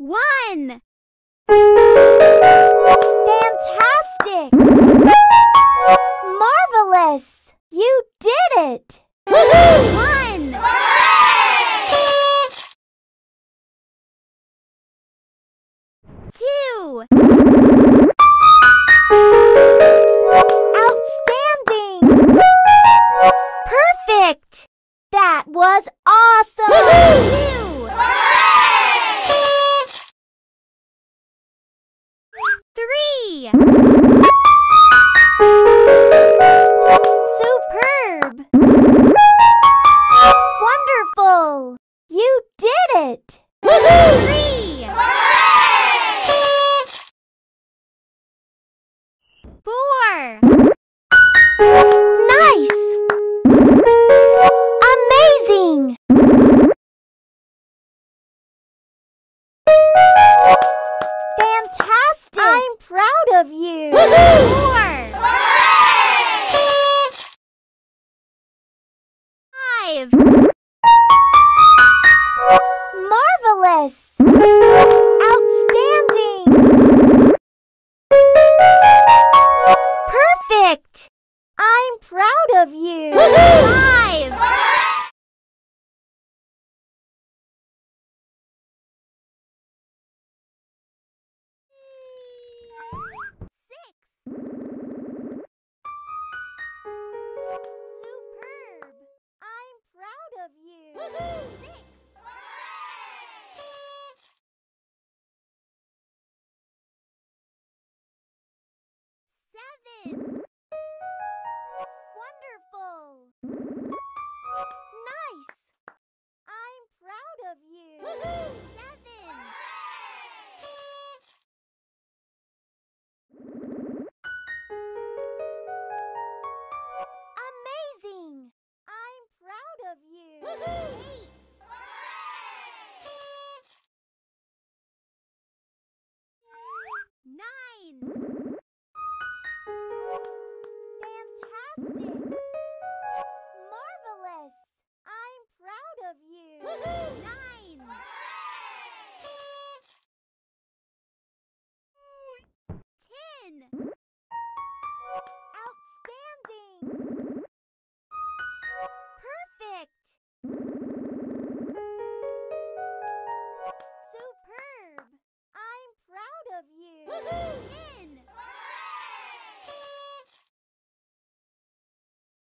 One. Fantastic! Marvelous! You did it! One. Two. Three. Superb! Wonderful! You did it! Three. Four. Five. Marvelous! Outstanding! Perfect. I'm proud of you! Seven. Eight. Nine. Fantastic! Marvelous! I'm proud of you! Nine. Woohoo!